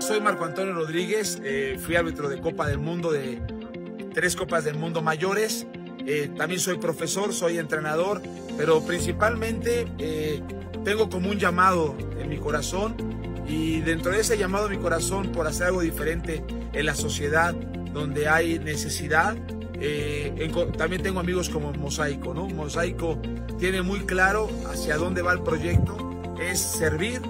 soy Marco Antonio Rodríguez, eh, fui árbitro de Copa del Mundo, de tres Copas del Mundo mayores. Eh, también soy profesor, soy entrenador, pero principalmente eh, tengo como un llamado en mi corazón y dentro de ese llamado en mi corazón por hacer algo diferente en la sociedad donde hay necesidad, también tengo amigos como Mosaico, ¿no? Mosaico tiene muy claro hacia dónde va el proyecto, es servir,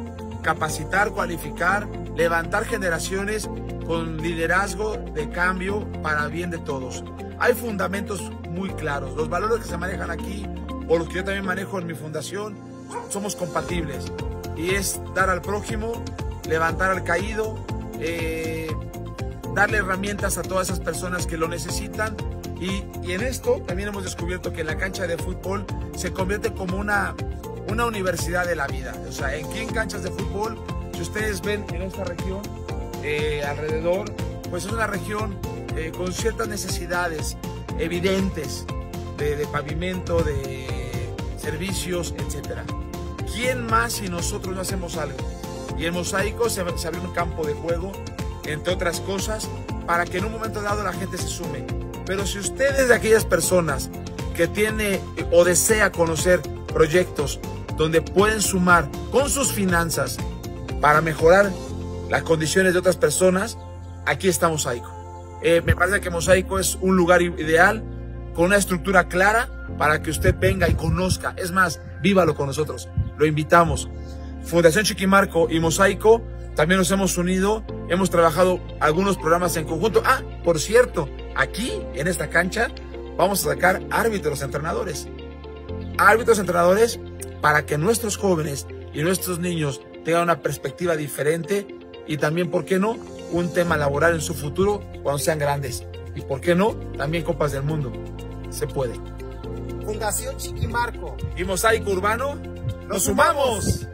capacitar, cualificar, levantar generaciones con liderazgo de cambio para bien de todos. Hay fundamentos muy claros. Los valores que se manejan aquí o los que yo también manejo en mi fundación somos compatibles. Y es dar al prójimo, levantar al caído, eh, darle herramientas a todas esas personas que lo necesitan. Y, y, en esto también hemos descubierto que la cancha de fútbol se convierte como una, una universidad de la vida. O sea, en en canchas de fútbol, si ustedes ven en esta región, eh, alrededor, pues es una región eh, con ciertas necesidades evidentes de, pavimento, de servicios, etc. ¿Quién más si nosotros no hacemos algo? Y el mosaico se, se abrió un campo de juego, entre otras cosas, para que en un momento dado la gente se sume. Pero si ustedes de aquellas personas que tiene o desea conocer proyectos donde pueden sumar con sus finanzas para mejorar las condiciones de otras personas, aquí está Mosaico. Eh, me parece que Mosaico es un lugar ideal con una estructura clara para que usted venga y conozca. Es más, vívalo con nosotros. Lo invitamos. Fundación Chiquimarco y Mosaico también nos hemos unido, hemos trabajado algunos programas en conjunto. Ah, por cierto, aquí en esta cancha vamos a sacar árbitros entrenadores. Árbitros entrenadores para que nuestros jóvenes y nuestros niños tengan una perspectiva diferente y también, ¿por qué no?, un tema laboral en su futuro cuando sean grandes. Y ¿por qué no?, también Copas del Mundo. Se puede. Fundación Chiquimarco y Mosaico Urbano, ¡nos sumamos!